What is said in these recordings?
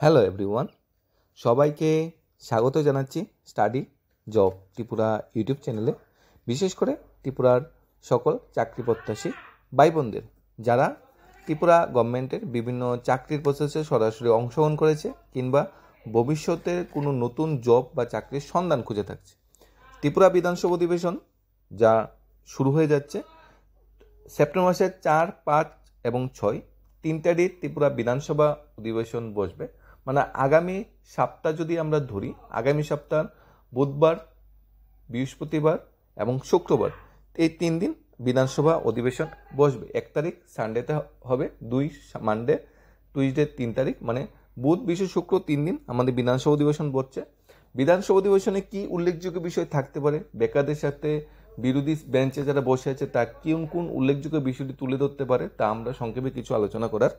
Hello everyone সবাইকে স্বাগত জানাচ্ছি স্টাডি জব ত্রিপুরা ইউটিউব চ্যানেলে বিশেষ করে ত্রিপুরার সকল চাকরি প্রত্যাশী ভাই বোনদের যারা ত্রিপুরা গভর্নমেন্টের বিভিন্ন চাকরির প্রসেসে সরাসরি অংশগ্রহণ করেছে কিংবা ভবিষ্যতে কোনো নতুন জব বা চাকরির সন্ধান খুঁজে থাকছে। ত্রিপুরা বিধানসভা অধিবেশন যা শুরু হয়ে যাচ্ছে সেপ্টেম্বর মাসের চার, পাঁচ এবং ছয়। তিনটা ডেট ত্রিপুরা বিধানসভা অধিবেশন বসবে। মানে আগামী সপ্তাহ যদি আমরা ধরি, আগামী সপ্তাহ বুধবার, বৃহস্পতিবার এবং শুক্রবার, এই তিন দিন বিধানসভা অধিবেশন বসবে। এক তারিখ সানডেতে হবে, দুই মানডে টুইসডে তিন তারিখ মানে বুধ, বিশ্ব শুক্র তিন দিন আমাদের বিধানসভা অধিবেশন বসছে। বিধানসভা অধিবেশনে কি উল্লেখযোগ্য বিষয় থাকতে পারে? বেকারদের সাথে বিরোধী বেঞ্চে যারা বসে আছে তা কোন কোন উল্লেখযোগ্য বিষয়টি তুলে ধরতে পারে, তা আমরা সংক্ষেপে কিছু আলোচনা করার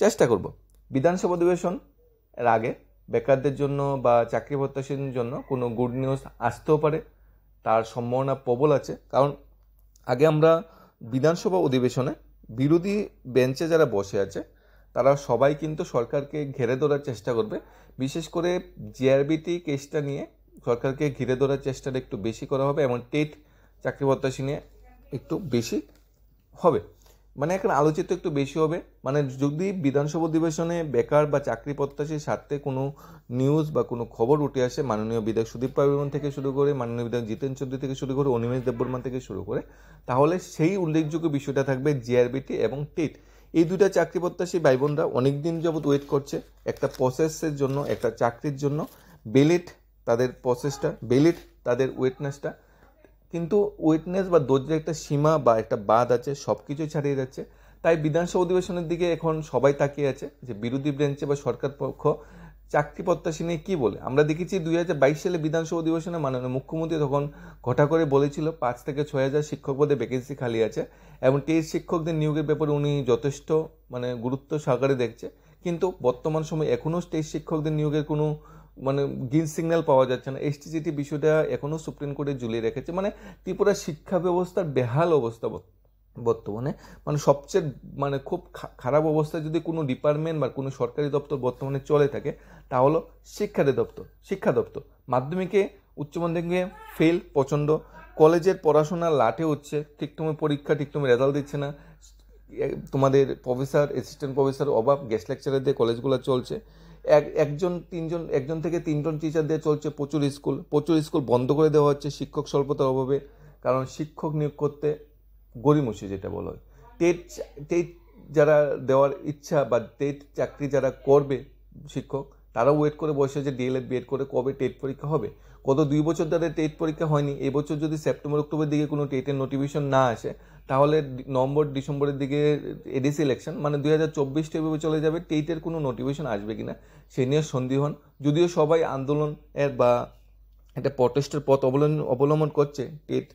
চেষ্টা করব। বিধানসভা অধিবেশন এর আগে। বেকারদের জন্য বা চাকরি প্রত্যাশীদের জন্য কোনো গুড নিউজ আসতেও পারে। তার সম্ভাবনা প্রবল আছে। কারণ আগে আমরা বিধানসভা অধিবেশনে বিরোধী বেঞ্চে যারা বসে আছে, তারা সবাই কিন্তু সরকারকে ঘেরে ধরার চেষ্টা করবে। বিশেষ করে জিআরবিটি কেসটা নিয়ে সরকারকে ঘিরে ধরার চেষ্টাটা একটু বেশি করা হবে এবং টেট চাকরি প্রত্যাশী নিয়ে একটু বেশি হবে। মানে এখানে আলোচিত একটু বেশি হবে। মানে যদি বিধানসভা অধিবেশনে বেকার বা চাকরি প্রত্যাশীর স্বার্থে কোনো নিউজ বা কোনো খবর উঠে আসে, মাননীয় বিধায়ক সুদীপ পাবিবন থেকে শুরু করে, মাননীয় বিধায়ক জিতেন চৌধুরী থেকে শুরু করে, অনিমেষ দেববর্মা থেকে শুরু করে, তাহলে সেই উল্লেখযোগ্য বিষয়টা থাকবে জিআরবিটি এবং টেট এই দুইটা চাকরি প্রত্যাশী ভাই বোনরা অনেকদিন যাবৎ ওয়েট করছে একটা প্রসেসের জন্য, একটা চাকরির জন্য। বেলেট তাদের প্রসেসটা বেলেট তাদের ওয়েটনেসটা কিন্তু উইটনেস বা দর্জের একটা সীমা বা একটা বাদ আছে সব কিছুই ছাড়িয়ে যাচ্ছে। তাই বিধানসভা অধিবেশনের দিকে এখন সবাই তাকিয়ে আছে যে বিরোধী ব্রেঞ্চে বা সরকার পক্ষ চাকরি প্রত্যাশী নিয়ে কী বলে। আমরা দেখেছি দুই হাজার বাইশ সালে বিধানসভা অধিবেশনে মাননীয় মুখ্যমন্ত্রী তখন ঘটা করে বলেছিল, পাঁচ থেকে ছয় হাজার শিক্ষক পদে ভ্যাকেন্সি খালি আছে এবং টেস্ট শিক্ষকদের নিয়োগের ব্যাপারে উনি যথেষ্ট মানে গুরুত্ব সহকারে দেখছে। কিন্তু বর্তমান সময় এখনও টেস্ট শিক্ষকদের নিয়োগের কোনো মানে গ্রিন সিগন্যাল পাওয়া যাচ্ছে না। এসটিজিটি বিষয়টা এখনও সুপ্রিম কোর্টে ঝুলিয়ে রেখেছে। মানে ত্রিপুরা শিক্ষা ব্যবস্থার বেহাল অবস্থা বর্তমানে। মানে সবচেয়ে মানে খুব খারাপ অবস্থায় যদি কোনো ডিপার্টমেন্ট বা কোনো সরকারি দপ্তর বর্তমানে চলে থাকে, তা হলো শিক্ষা দপ্তর শিক্ষা দপ্তর। মাধ্যমিকে উচ্চ মাধ্যমিকে ফেল প্রচণ্ড। কলেজের পড়াশোনা লাটে হচ্ছে ঠিকঠাক পরীক্ষা, ঠিকঠাক রেজাল্ট দিচ্ছে না। তোমাদের প্রফেসর অ্যাসিস্ট্যান্ট প্রফেসর অভাব গেস্ট লেকচারের দিয়ে কলেজগুলো চলছে। এক, একজন, তিনজন, একজন থেকে তিনজন টিচার দিয়ে চলছে প্রচুর স্কুল প্রচুর স্কুল বন্ধ করে দেওয়া হচ্ছে শিক্ষক স্বল্পতার অভাবে। কারণ শিক্ষক নিয়োগ করতে গরিমসি যেটা বলা হয়। টেট টেট যারা দেওয়ার ইচ্ছা বা টেট চাকরি যারা করবে শিক্ষক, তারাও ওয়েট করে বসে যে ডিএলএড বিএড করে কবে টেট পরীক্ষা হবে। গত দুই বছর ধরে টেট পরীক্ষা হয়নি। এবছর যদি সেপ্টেম্বর অক্টোবর দিকে কোনো টেটের নোটিফিকেশন না আসে তাহলে নভেম্বর, ডিসেম্বরের দিকে এডিসি ইলেকশন মানে দুই হাজার চব্বিশ এভাবে চলে যাবে টেইটের কোনো নোটিফিকেশন আসবে কিনা, সে নিয়ে সন্দিহন যদিও সবাই আন্দোলন এর বা একটা প্রটেস্টের পথ অবলম্বন অবলম্বন করছে টেট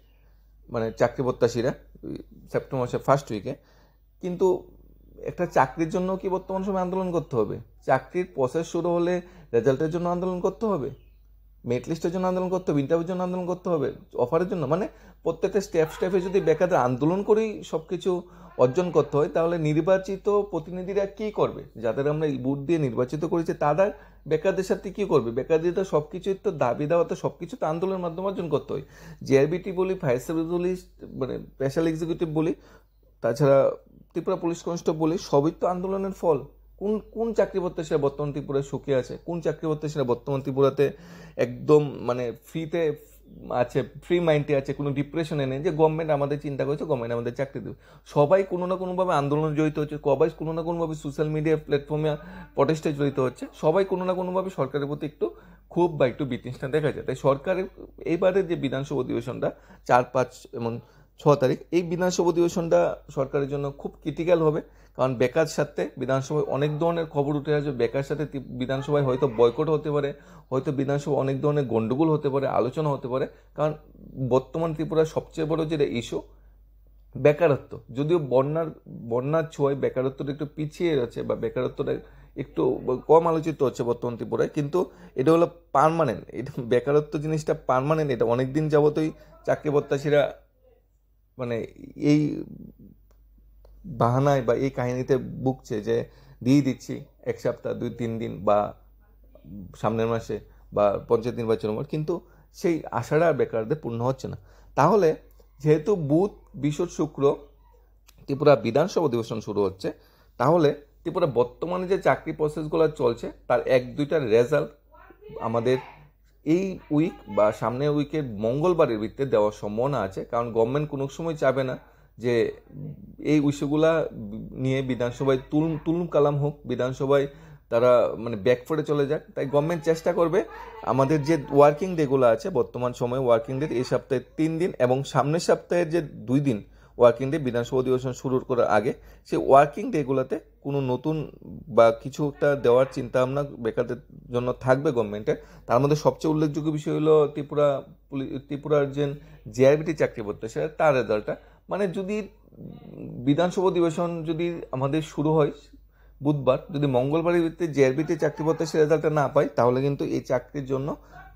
মানে চাকরি প্রত্যাশীরা সেপ্টেম্বর মাসের ফার্স্ট উইকে কিন্তু একটা চাকরির জন্য কি বর্তমান সময় আন্দোলন করতে হবে? চাকরির প্রসেস শুরু হলে রেজাল্টের জন্য আন্দোলন করতে হবে? মেট লিস্টের জন্য আন্দোলন করতে হবে ইন্টারভিউর জন্য আন্দোলন করতে হবে অফারের জন্য। মানে প্রত্যেকটা স্টেপ স্টেপে যদি বেকারদের আন্দোলন করেই সব কিছু অর্জন করতে হয়, তাহলে নির্বাচিত প্রতিনিধিরা কী করবে? যাদের আমরা বুট দিয়ে নির্বাচিত করেছি, তারা বেকারদের সাথে কী করবে? বেকারদের তো সব কিছুই তো দাবি দেওয়া, তো সব কিছু তো আন্দোলনের মাধ্যমে অর্জন করতে হয়। জিআরবিটি বলি ফায়ার সার্ভিস বলি মানে স্পেশাল এক্সিকিউটিভ বলি, তাছাড়া ত্রিপুরা পুলিশ কনস্টেবল বলি, সবই তো আন্দোলনের ফল। কোন কোন চাকরি প্রত্যাশীরা বর্তমান ত্রিপুরায় সুখে আছে? কোন চাকরি প্রত্যাশীরা বর্তমান ত্রিপুরাতে একদম মানে ফ্রিতে আছে ফ্রি মাইন্ডে আছে, কোনো ডিপ্রেশনে নেই? যে গভর্নমেন্ট আমাদের চিন্তা করেছে গভর্নমেন্ট আমাদের চাকরি দেবে। সবাই কোনো না কোনোভাবে আন্দোলনে জড়িত হচ্ছে, সবাই কোনো না কোনোভাবে সোশ্যাল মিডিয়া প্ল্যাটফর্মে প্রটেস্টে জড়িত হচ্ছে, সবাই কোনো না কোনোভাবে সরকারের প্রতি একটু খুব বা একটু বিতৃষ্ণা দেখা যায়। তাই সরকারের এইবারের যে বিধানসভা অধিবেশনটা চার, পাঁচ এমন ছ তারিখ। এই বিধানসভা অধিবেশনটা সরকারের জন্য খুব ক্রিটিক্যাল হবে, কারণ বেকার সাথে বিধানসভায় অনেক ধরনের খবর উঠে আসবে। বেকার সাথে বিধানসভায় হয়তো বয়কট হতে পারে, হয়তো বিধানসভা অনেক ধরনের গণ্ডগোল হতে পারে, আলোচনা হতে পারে, কারণ বর্তমান ত্রিপুরার সবচেয়ে বড় যেটা ইস্যু বেকারত্ব। যদিও বন্যার বন্যার ছোঁয়ায় বেকারত্বটা একটু পিছিয়ে আছে বা বেকারত্বটা একটু কম আলোচিত হচ্ছে বর্তমান ত্রিপুরায়, কিন্তু এটা হলো পারমানেন্ট এটা বেকারত্ব জিনিসটা পারমানেন্ট এটা অনেক দিন যাবতই চাকরি প্রত্যাশীরা মানে এই বাহানায় বা এই কাহিনীতে বুকছে যে দিয়ে দিচ্ছি এক সপ্তাহ, দুই, তিন দিন বা সামনের মাসে বা পঞ্চায়েত নির্বাচনের পর, কিন্তু সেই আশাটা বেকারদের পূর্ণ হচ্ছে না। তাহলে যেহেতু বুধ বিশুদ্ধ শুক্র ত্রিপুরা বিধানসভা অধিবেশন শুরু হচ্ছে, তাহলে ত্রিপুরা বর্তমানে যে চাকরি প্রসেসগুলো চলছে, তার এক, দুইটার রেজাল্ট আমাদের এই উইক বা সামনের উইকের মঙ্গলবারের ভিত্তিতে দেওয়ার সম্ভাবনা আছে। কারণ গভর্নমেন্ট কোনো সময় চাবে না যে এই ইস্যুগুলা নিয়ে বিধানসভায় তুলুম তুলুম কালাম হোক, বিধানসভায় তারা মানে ব্যাকফোর্ডে চলে যাক। তাই গভর্নমেন্ট চেষ্টা করবে আমাদের যে ওয়ার্কিং ডেগুলো আছে, বর্তমান সময়ে ওয়ার্কিং ডে এই সপ্তাহে তিন দিন এবং সামনের সপ্তাহের যে দুই দিন ওয়ার্কিং ডে, বিধানসভা অধিবেশন শুরুর করার আগে, সেই ওয়ার্কিং ডেগুলোতে কোনো নতুন বা কিছুটা দেওয়ার চিন্তা ভাবনা বেকারদের জন্য থাকবে গভর্নমেন্টের তার মধ্যে সবচেয়ে উল্লেখযোগ্য বিষয় হলো ত্রিপুরা ত্রিপুরার যে জেআরবিটি চাকরি সেটা তার রেজাল্টটা। মানে যদি বিধানসভা অধিবেশন যদি আমাদের শুরু হয় বুধবার, যদি মঙ্গলবারের ভিত্তিতে জেআরবিতে চাকরি প্রত্যাশী রেজাল্টটা না পাই, তাহলে কিন্তু এই চাকরির জন্য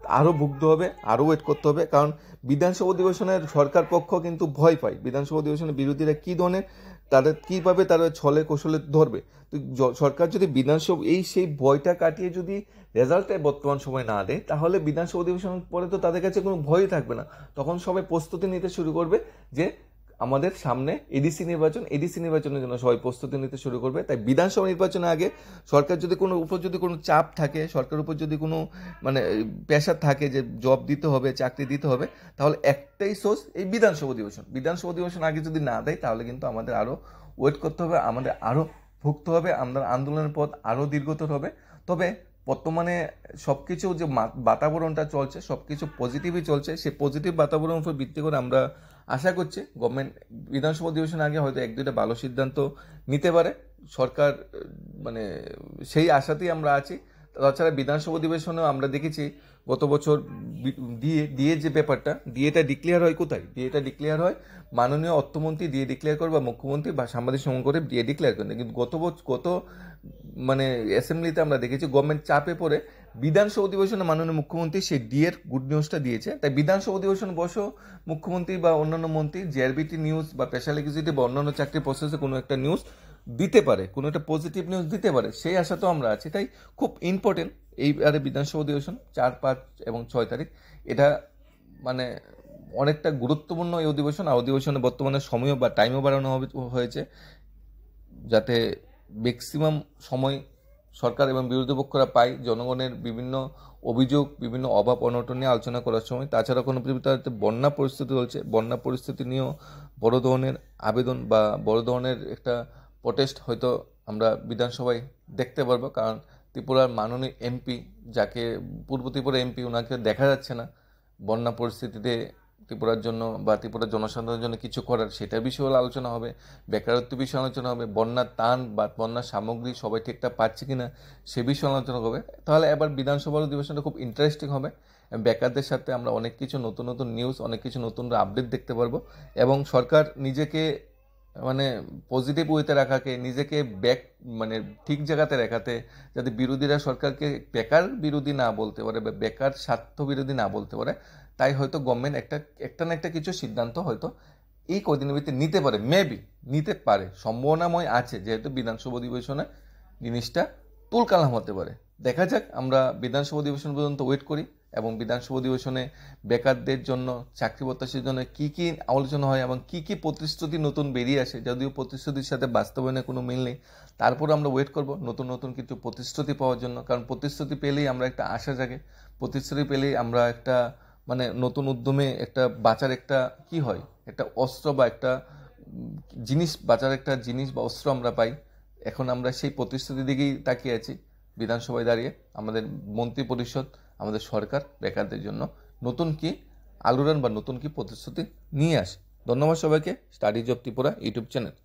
আরও ভুগতে হবে আরও ওয়েট করতে হবে। কারণ বিধানসভা অধিবেশনের সরকার পক্ষ কিন্তু ভয় পায়। বিধানসভা অধিবেশনের বিরোধীরা কী ধরনের, তাদের কীভাবে তারা ছলে কৌশলে ধরবে। তো সরকার যদি বিধানসভা এই সেই ভয়টা কাটিয়ে যদি রেজাল্টে বর্তমান সময় না দেয়, তাহলে বিধানসভা অধিবেশন পরে তো তাদের কাছে কোনো ভয়ই থাকবে না। তখন সবাই প্রস্তুতি নিতে শুরু করবে যে আমাদের সামনে এডিসি নির্বাচন, এডিসি নির্বাচনের জন্য সবাই প্রস্তুতি নিতে শুরু করবে। তাই বিধানসভা নির্বাচনের আগে সরকার যদি কোনো উপর যদি কোনো চাপ থাকে সরকারের উপর যদি কোনো মানে প্রেশার থাকে যে জব দিতে হবে, চাকরি দিতে হবে, তাহলে একটাই সোর্স এই বিধানসভা অধিবেশন। বিধানসভা অধিবেশন আগে যদি না দেয়, তাহলে কিন্তু আমাদের আরও ওয়েট করতে হবে, আমাদের আরও ভুগতে হবে, আমাদের আন্দোলনের পথ আরও দীর্ঘতর হবে। তবে বর্তমানে সব কিছু যে বাতাবরণটা চলছে সব কিছু পজিটিভই চলছে। সেই পজিটিভ বাতাবরণের উপর ভিত্তি করে আমরা আশা করছি গভর্নমেন্ট বিধানসভা অধিবেশন আগে হয়তো এক দুইটা ভালো সিদ্ধান্ত নিতে পারে। সরকার মানে সেই আশাতেই আমরা আছি। তাছাড়া বিধানসভা অধিবেশনেও আমরা দেখেছি গত বছর দিয়ে দিয়ে যে ব্যাপারটা ডিএটা ডিক্লেয়ার হয় কোথায়? ডিএটা ডিক্লেয়ার হয় মাননীয় অর্থমন্ত্রী দিয়ে ডিক্লেয়ার করে বা মুখ্যমন্ত্রী বা সাংবাদিক সঙ্গ করে দিয়ে ডিক্লেয়ার করেন কিন্তু গত বছর গত মানে অ্যাসেম্বলিতে আমরা দেখেছি গভর্নমেন্ট চাপে পড়ে বিধানসভা অধিবেশনে মাননীয় মুখ্যমন্ত্রী সেই ডিএর গুড নিউজটা দিয়েছে। তাই বিধানসভা অধিবেশন বসেও মুখ্যমন্ত্রী বা অন্যান্য মন্ত্রী জেআরবিটি নিউজ বা স্পেশাল এক্সিকিউটিভ বা অন্যান্য চাকরি প্রসেসে কোনো একটা নিউজ দিতে পারে, কোনো একটা পজিটিভ নিউজ দিতে পারে, সেই আশা তো আমরা আছি। তাই খুব ইম্পর্টেন্ট এইবারে বিধানসভা অধিবেশন, চার পাঁচ এবং ছয় তারিখ। এটা মানে অনেকটা গুরুত্বপূর্ণ এই অধিবেশন। আর অধিবেশনে বর্তমানে সময়ও বা টাইমও বাড়ানো হয়েছে। যাতে ম্যাক্সিমাম সময় সরকার এবং বিরোধী পক্ষরা পায় জনগণের বিভিন্ন অভিযোগ, বিভিন্ন অভাব, অনটন নিয়ে আলোচনা করার সময়। তাছাড়া কোনো পৃথিবীতে বন্যা পরিস্থিতি চলছে। বন্যা পরিস্থিতি নিয়েও বড় ধরনের আবেদন বা বড় ধরনের একটা প্রটেস্ট হয়তো আমরা বিধানসভায় দেখতে পারব। কারণ ত্রিপুরার মাননীয় এমপি যাকে পূর্ব ত্রিপুরা এমপি ওনাকে দেখা যাচ্ছে না বন্যা পরিস্থিতিতে ত্রিপুরার জন্য বা ত্রিপুরার জনসাধারণের জন্য কিছু করার সেটা বিষয়ে আলোচনা হবে, বেকারত্ব বিষয়ে আলোচনা হবে, বন্যার তান বা বন্যার সামগ্রী সবাই ঠিকঠাক পাচ্ছে কি না সে বিষয়ে আলোচনা হবে। তাহলে এবার বিধানসভার অধিবেশনটা খুব ইন্টারেস্টিং হবে। বেকারদের সাথে আমরা অনেক কিছু নতুন নতুন নিউজ অনেক কিছু নতুন আপডেট দেখতে পারব এবং সরকার নিজেকে মানে পজিটিভ ওয়েতে রাখাকে, নিজেকে ব্যাক মানে ঠিক জায়গাতে রাখাতে, যাতে বিরোধীরা সরকারকে বেকার বিরোধী না বলতে পারে বা বেকার স্বার্থ বিরোধী না বলতে পারে, তাই হয়তো গভর্নমেন্ট একটা একটা না একটা কিছু সিদ্ধান্ত হয়তো এই কদিনের ভিতরে নিতে পারে মেবি নিতে পারে। সম্ভাবনাময় আছে, যেহেতু বিধানসভা অধিবেশনে জিনিসটা তুলকালাম হতে পারে। দেখা যাক, আমরা বিধানসভা অধিবেশন পর্যন্ত ওয়েট করি। এবং বিধানসভা অধিবেশনে বেকারদের জন্য চাকরি প্রত্যাশীর জন্য কী কী আলোচনা হয় এবং কী কী প্রতিশ্রুতি নতুন বেরিয়ে আসে, যদিও প্রতিশ্রুতির সাথে বাস্তবায়নে কোনো মিল নেই, তারপর আমরা ওয়েট করব নতুন নতুন কিছু প্রতিশ্রুতি পাওয়ার জন্য। কারণ প্রতিশ্রুতি পেলেই আমরা একটা আশা জাগে, প্রতিশ্রুতি পেলেই আমরা একটা মানে নতুন উদ্যমে একটা বাঁচার একটা কি হয়, একটা অস্ত্র বা একটা জিনিস, বাঁচার একটা জিনিস বা অস্ত্র আমরা পাই। এখন আমরা সেই প্রতিশ্রুতির দিকেই তাকিয়ে আছি বিধানসভায় দাঁড়িয়ে, আমাদের মন্ত্রী পরিষদ আমাদের সরকার বেকারদের জন্য নতুন কি আলোড়ন বা নতুন কি প্রতিশ্রুতি নিয়ে আসে। ধন্যবাদ সবাইকে। Studies of Tripura YouTube channel.